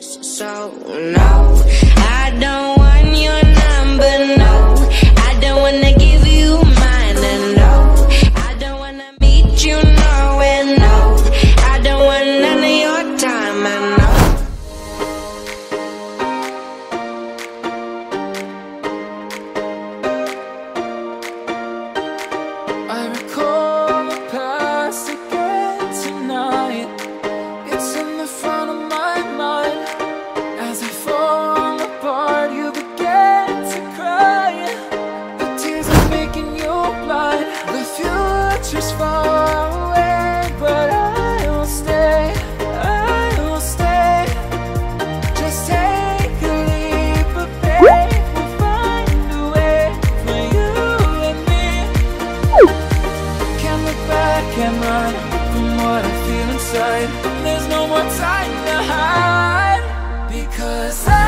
So no, I don't There's no more time to hide. Because I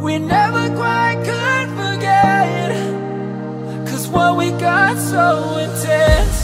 We never quite could forget Cause what we got so intense.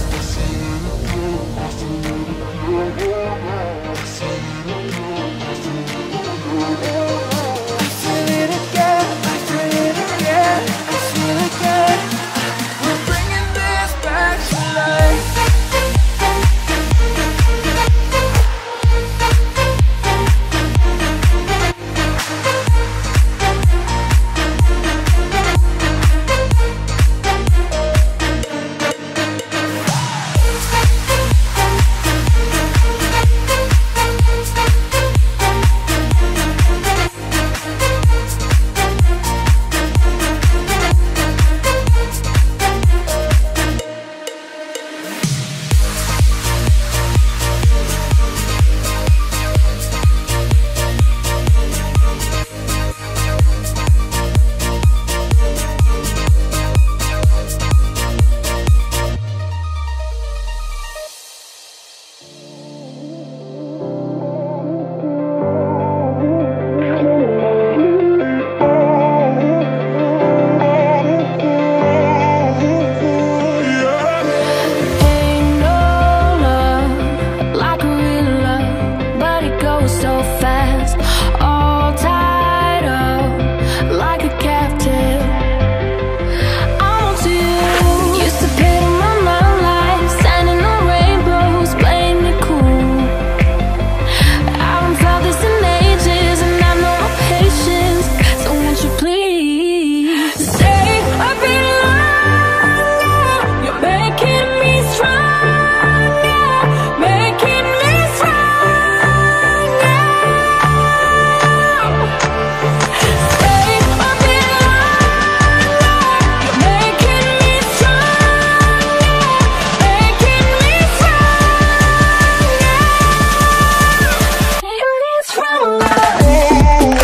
love.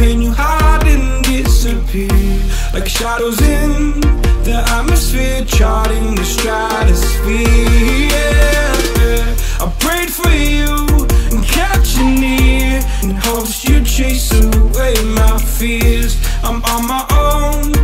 pain you hide and disappear Like shadows in the atmosphere Charting the stratosphere yeah. I prayed for you and kept you near In hopes you'd chase away my fears I'm on my own